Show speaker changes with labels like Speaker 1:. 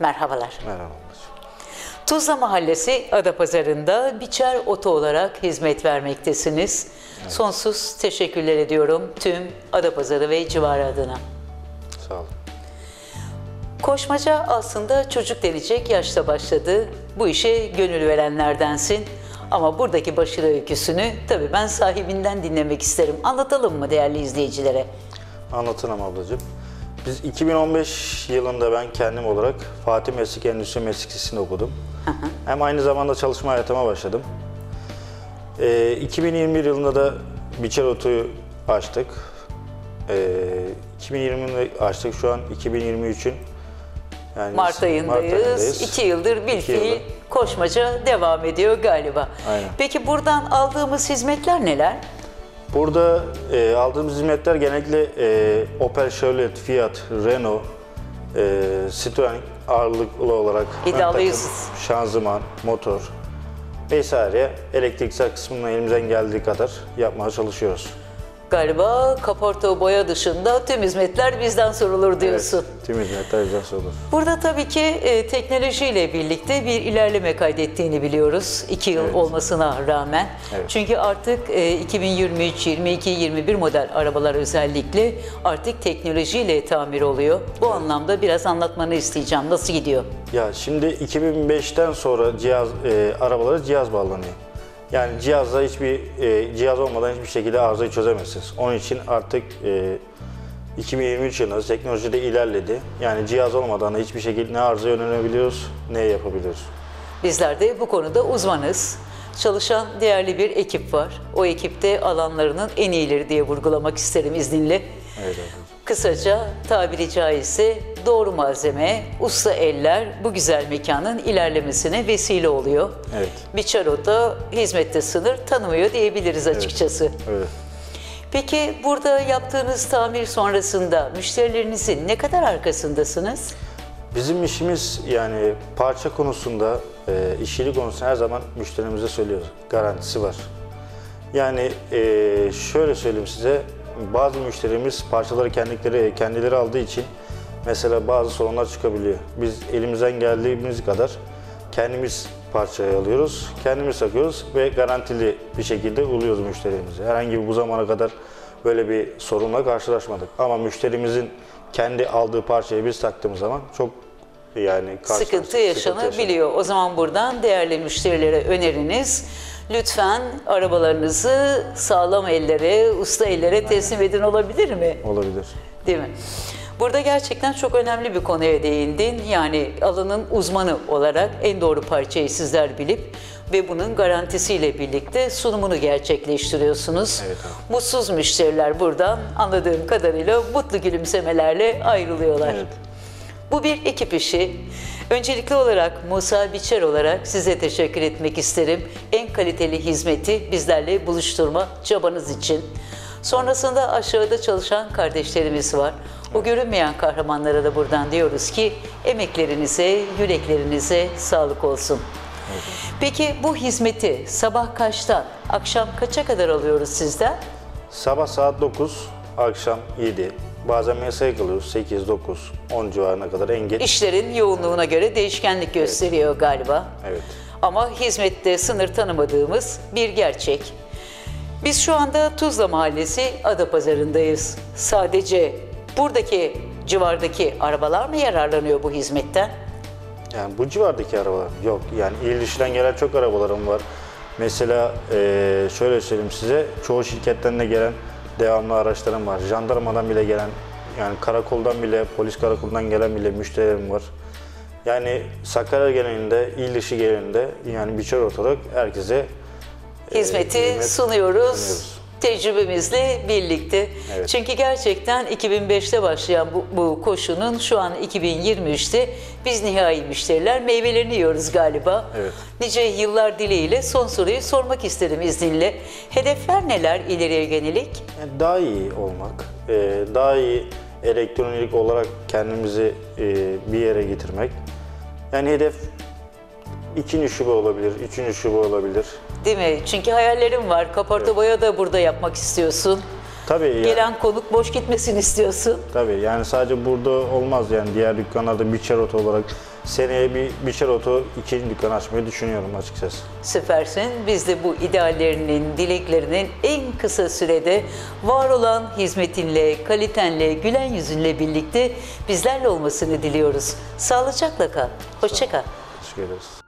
Speaker 1: Merhabalar.
Speaker 2: Merhaba.
Speaker 1: Tuzla Mahallesi Adapazarı'nda biçer oto olarak hizmet vermektesiniz. Sonsuz teşekkürler ediyorum tüm Adapazarı ve civarı adına.
Speaker 2: Sağ olun.
Speaker 1: Koşmaca aslında çocuk denecek yaşta başladı. Bu işe gönül verenlerdensin. Ama buradaki başarı öyküsünü tabii ben sahibinden dinlemek isterim. Anlatalım mı değerli izleyicilere?
Speaker 2: Anlatırım ablacığım. Biz 2015 yılında ben kendim olarak Fatih Meslek Endüstri Meslek Lisesi'nde okudum. Hem aynı zamanda çalışma hayatıma başladım. Ee, 2021 yılında da Biçer Oto'yu açtık. Ee, 2020'de açtık. Şu an 2023'ün yani
Speaker 1: Mart
Speaker 2: Mart
Speaker 1: ayındayız. İki yıldır bir
Speaker 2: İki yıldır.
Speaker 1: koşmaca devam ediyor galiba.
Speaker 2: Aynen.
Speaker 1: Peki buradan aldığımız hizmetler neler?
Speaker 2: Burada e, aldığımız hizmetler genellikle e, Opel, Chevrolet, Fiat, Renault, e, Citroen ağırlıklı olarak ön
Speaker 1: İddialıyız.
Speaker 2: takım, şanzıman, motor vesaire elektriksel kısmından elimizden geldiği kadar yapmaya çalışıyoruz.
Speaker 1: Galiba kaporta boya dışında tüm hizmetler bizden sorulur diyorsun.
Speaker 2: Evet, tüm hizmetler güzel olur.
Speaker 1: Burada tabii ki e, teknolojiyle birlikte bir ilerleme kaydettiğini biliyoruz. iki yıl
Speaker 2: Evet.
Speaker 1: olmasına rağmen.
Speaker 2: Evet.
Speaker 1: Çünkü artık e, 2023, 22, 21 model arabalar özellikle artık teknolojiyle tamir oluyor. Bu anlamda biraz anlatmanı isteyeceğim. Nasıl gidiyor?
Speaker 2: Ya şimdi 2005'ten sonra cihaz e, arabalara cihaz bağlanıyor. Yani cihazla hiçbir e, cihaz olmadan hiçbir şekilde arızayı çözemezsiniz. Onun için artık e, 2023 yılında teknoloji de ilerledi. Yani cihaz olmadan da hiçbir şekilde ne arıza yönelebiliyoruz ne yapabiliyoruz.
Speaker 1: Bizler de bu konuda uzmanız. Çalışan değerli bir ekip var. O ekipte alanlarının en iyileri diye vurgulamak isterim izninle.
Speaker 2: Evet ablacığım.
Speaker 1: Kısaca tabiri caizse doğru malzeme, usta eller bu güzel mekanın ilerlemesine vesile oluyor.
Speaker 2: Evet.
Speaker 1: Bir çarota hizmette sınır tanımıyor diyebiliriz açıkçası.
Speaker 2: Evet.
Speaker 1: Peki burada yaptığınız tamir sonrasında müşterilerinizin ne kadar arkasındasınız?
Speaker 2: Bizim işimiz yani parça konusunda, e, işçilik konusunda her zaman müşterimize söylüyoruz. Garantisi var. Yani e, şöyle söyleyeyim size, bazı müşterimiz parçaları kendileri kendileri aldığı için mesela bazı sorunlar çıkabiliyor. Biz elimizden geldiğimiz kadar kendimiz parçayı alıyoruz, kendimiz takıyoruz ve garantili bir şekilde uğurluyoruz müşterimize. Herhangi bir bu zamana kadar böyle bir sorunla karşılaşmadık. Ama müşterimizin kendi aldığı parçayı biz taktığımız zaman çok yani karşı-
Speaker 1: sıkıntı yaşanabiliyor. O zaman buradan değerli müşterilere öneriniz lütfen arabalarınızı sağlam ellere, usta ellere teslim edin olabilir mi?
Speaker 2: Olabilir.
Speaker 1: Değil mi? Burada gerçekten çok önemli bir konuya değindin. Yani alanın uzmanı olarak en doğru parçayı sizler bilip ve bunun garantisiyle birlikte sunumunu gerçekleştiriyorsunuz.
Speaker 2: Evet abi.
Speaker 1: Mutsuz müşteriler buradan anladığım kadarıyla mutlu gülümsemelerle ayrılıyorlar.
Speaker 2: Evet.
Speaker 1: Bu bir ekip işi. Öncelikli olarak Musa Biçer olarak size teşekkür etmek isterim. En kaliteli hizmeti bizlerle buluşturma çabanız için. Sonrasında aşağıda çalışan kardeşlerimiz var. O görünmeyen kahramanlara da buradan diyoruz ki emeklerinize, yüreklerinize sağlık olsun. Peki bu hizmeti sabah kaçtan, akşam kaça kadar alıyoruz sizden?
Speaker 2: Sabah saat 9, akşam 7. Bazen mesai kalıyoruz 8, 9, 10 civarına kadar en geç.
Speaker 1: İşlerin yoğunluğuna göre değişkenlik gösteriyor galiba.
Speaker 2: Evet.
Speaker 1: Ama hizmette sınır tanımadığımız bir gerçek. Biz şu anda Tuzla Mahallesi Adapazarı'ndayız. Sadece buradaki civardaki arabalar mı yararlanıyor bu hizmetten?
Speaker 2: Yani bu civardaki arabalar yok. Yani il dışından gelen çok arabalarım var. Mesela eee, şöyle söyleyeyim size, çoğu şirketten de gelen devamlı araçlarım var. Jandarmadan bile gelen, yani karakoldan bile, polis karakolundan gelen bile müşterilerim var. Yani Sakarya genelinde, il dışı genelinde yani bir çör olarak herkese eee,
Speaker 1: Hizmeti
Speaker 2: hizmet
Speaker 1: sunuyoruz.
Speaker 2: sunuyoruz.
Speaker 1: Tecrübemizle birlikte.
Speaker 2: Evet.
Speaker 1: Çünkü gerçekten 2005'te başlayan bu, bu koşunun şu an 2023'te biz nihai müşteriler meyvelerini yiyoruz galiba.
Speaker 2: Evet.
Speaker 1: Nice yıllar dileğiyle son soruyu sormak isterim izninle. Hedefler neler ileriye yönelik?
Speaker 2: Daha iyi olmak, eee, daha iyi elektronik olarak kendimizi eee, bir yere getirmek. Yani hedef ikinci şube olabilir, üçüncü şube olabilir.
Speaker 1: Değil mi? Çünkü hayallerim var. Kaporta boya da burada yapmak istiyorsun.
Speaker 2: Tabii yani,
Speaker 1: Gelen konuk boş gitmesin istiyorsun.
Speaker 2: tabii yani sadece burada olmaz yani diğer dükkanlarda bir çerot olarak seneye bir Biçer Oto ikinci dükkan açmayı düşünüyorum açıkçası.
Speaker 1: Süpersin. Biz de bu ideallerinin, dileklerinin en kısa sürede var olan hizmetinle, kalitenle, gülen yüzünle birlikte bizlerle olmasını diliyoruz. Sağlıcakla kal. Hoşça kal.
Speaker 2: Teşekkür ederiz.